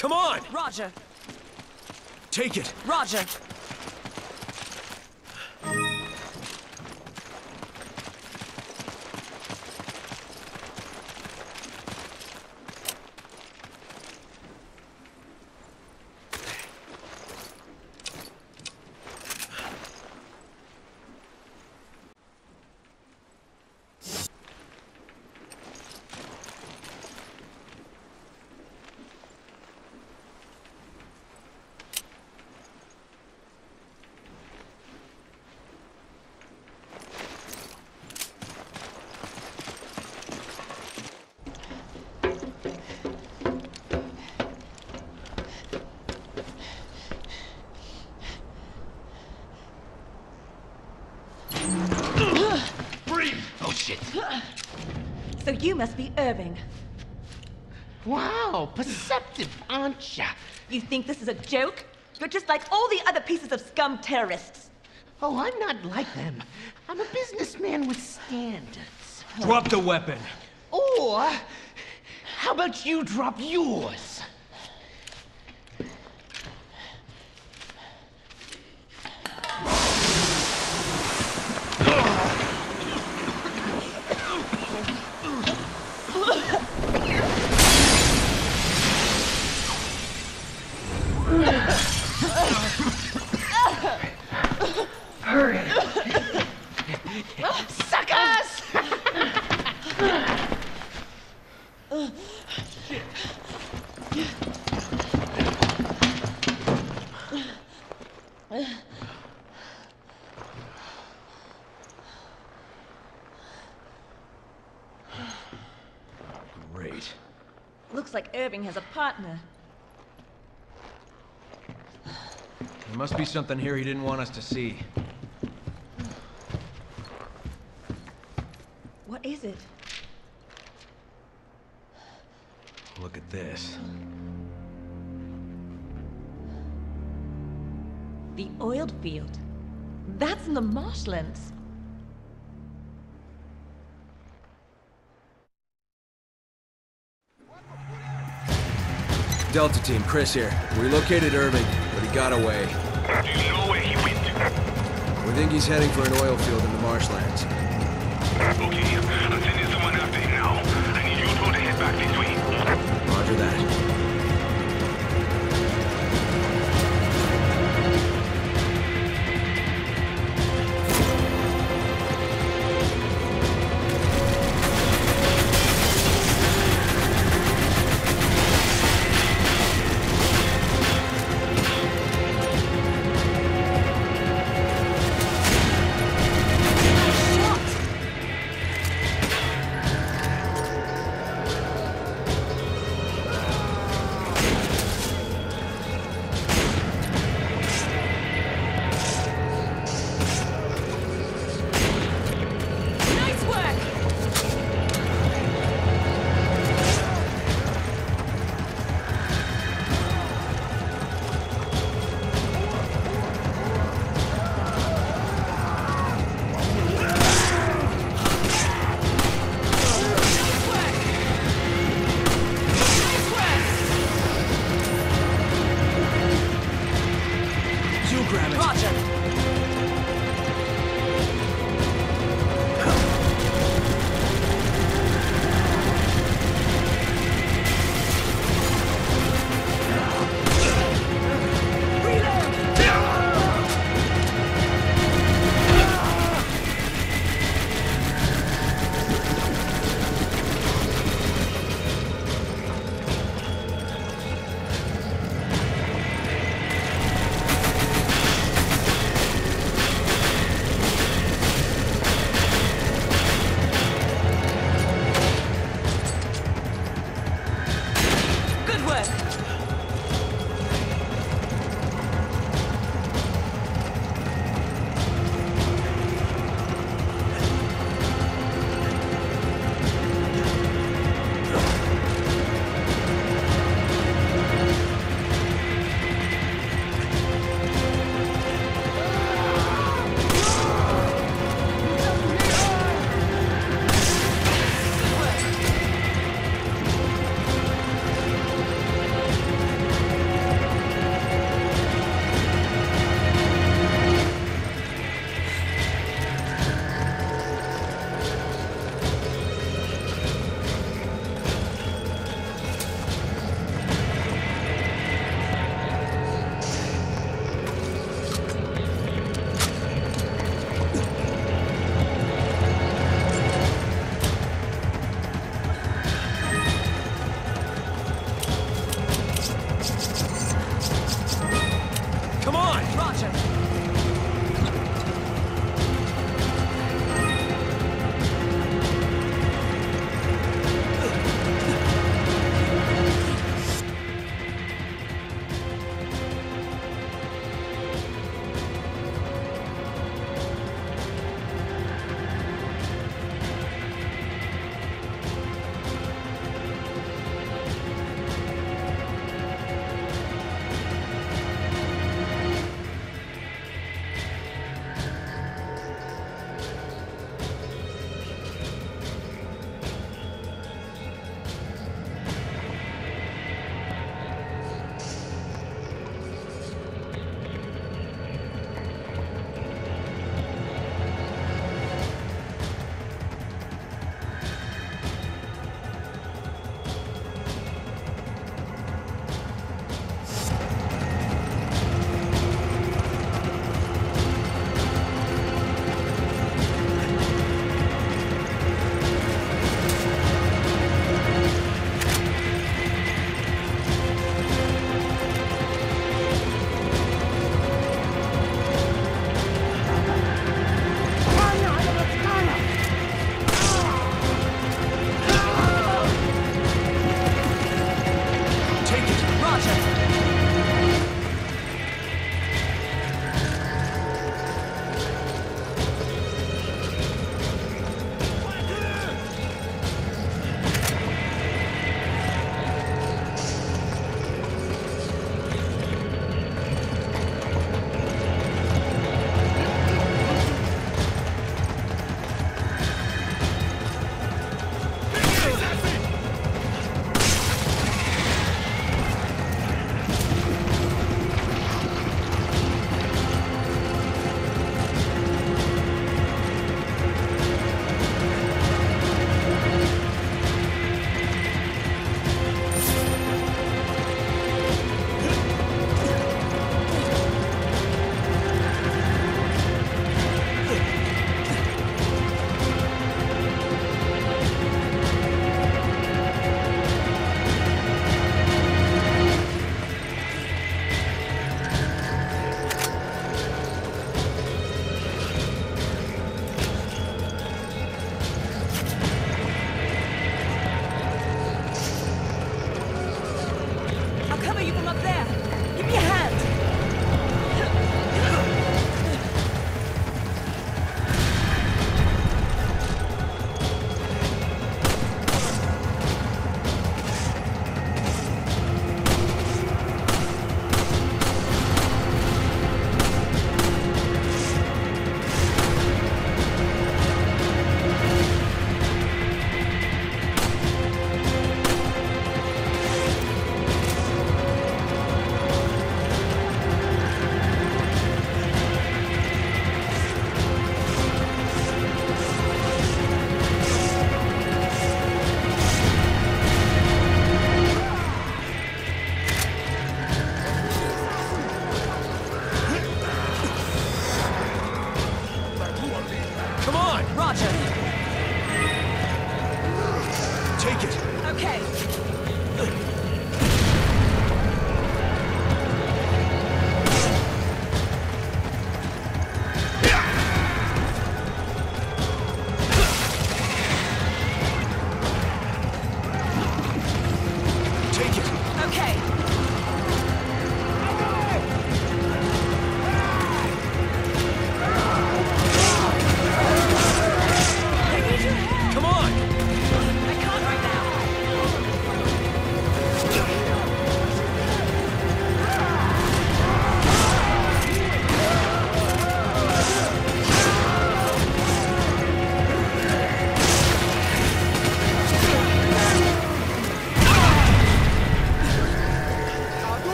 Come on! Roger, Take it! Roger. Breathe! Oh shit! So you must be Irving. Wow, perceptive, aren't ya? You think this is a joke? You're just like all the other pieces of scum terrorists. Oh, I'm not like them. I'm a businessman with standards. Drop the weapon! Or, how about you drop yours? Suckers! Great. Looks like Irving has a partner. There must be something here he didn't want us to see. What is it? Look at this. The oiled field. That's in the marshlands. Delta Team, Chris here. We located Irving, but he got away. Do you know where he went? We think he's heading for an oil field in the marshlands. Okay, I'm sending someone after him now. I need you two to head back this way. Roger that.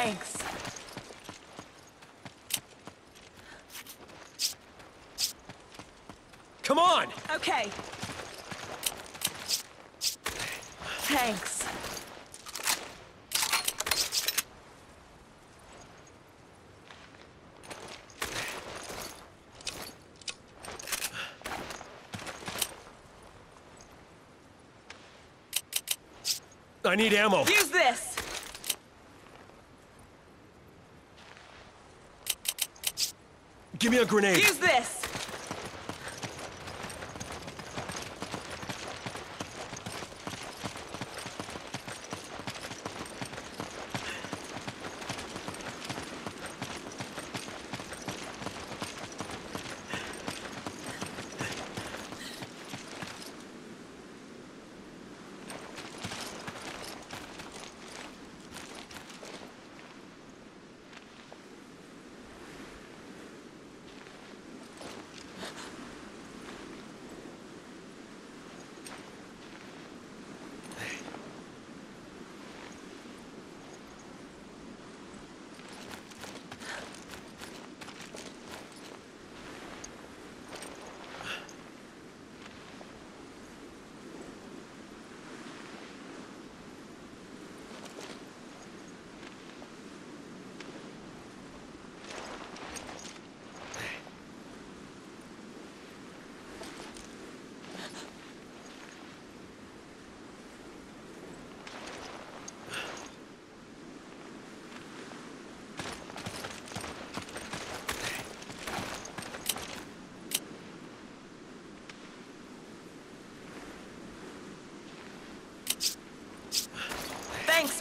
Thanks. Come on! Okay. Thanks. I need ammo. Use this. Give me a grenade. Use this.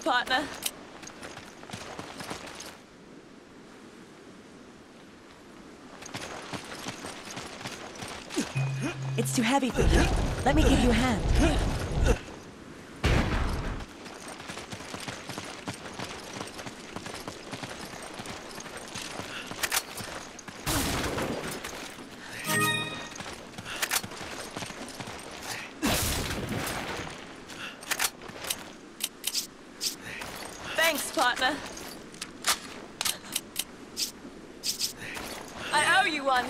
partner. It's too heavy for you. Let me give you a hand. Partner. I owe you one.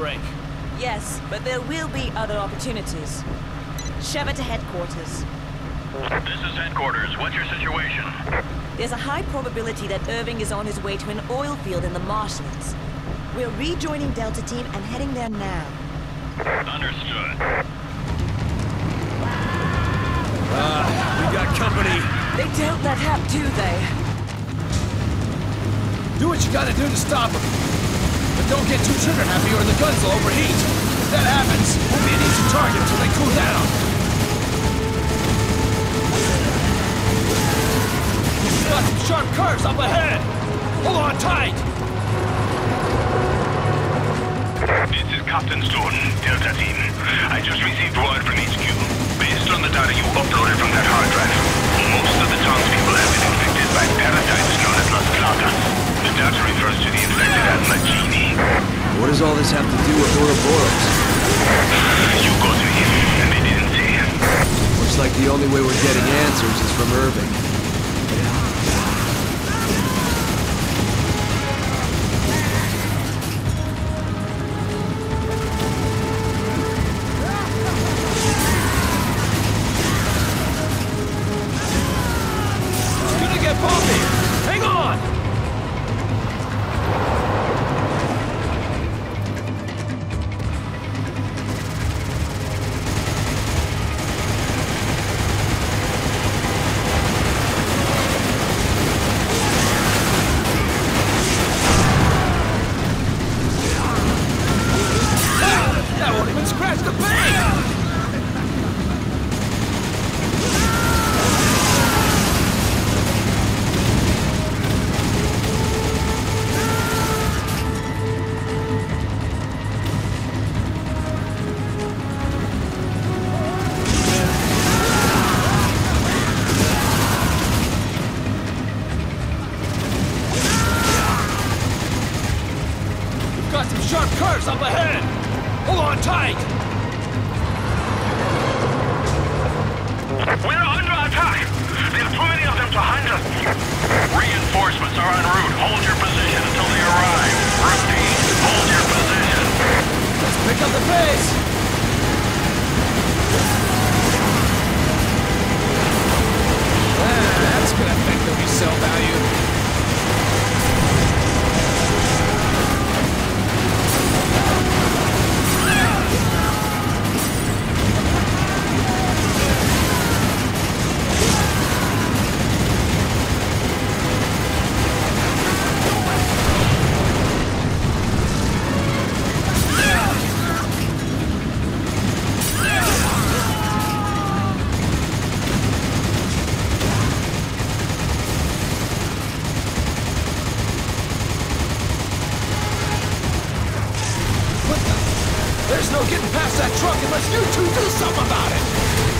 Break. Yes, but there will be other opportunities. Sheva to headquarters. This is headquarters. What's your situation? There's a high probability that Irving is on his way to an oil field in the marshlands. We're rejoining Delta Team and heading there now. Understood. Ah, We got company. They don't let up, do they? Do what you gotta do to stop him. Don't get too trigger happy or the guns will overheat. If that happens, we'll be an easy target until they cool down. Got some sharp curves up ahead. Hold on tight. This is Captain Stone, Delta Team. I just received does all this have to do with Uroboros? You go to him, and they didn't say. Looks like the only way we're getting answers is from Irving. no getting past that truck unless you two do something about it!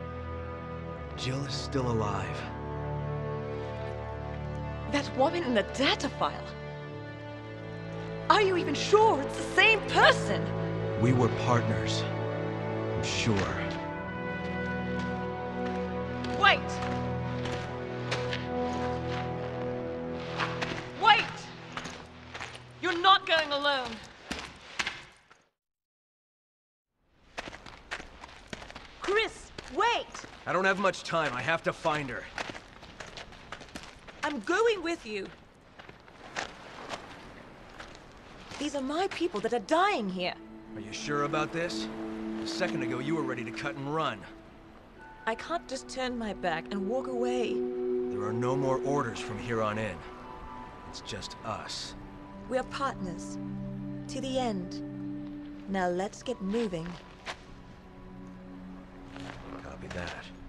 Jill is still alive. That woman in the data file. Are you even sure it's the same person? We were partners. I'm sure. Wait! Wait! Have much time. I have to find her. I'm going with you. These are my people that are dying here. Are you sure about this? A second ago, you were ready to cut and run. I can't just turn my back and walk away. There are no more orders from here on in. It's just us. We are partners. To the end. Now let's get moving. Copy that.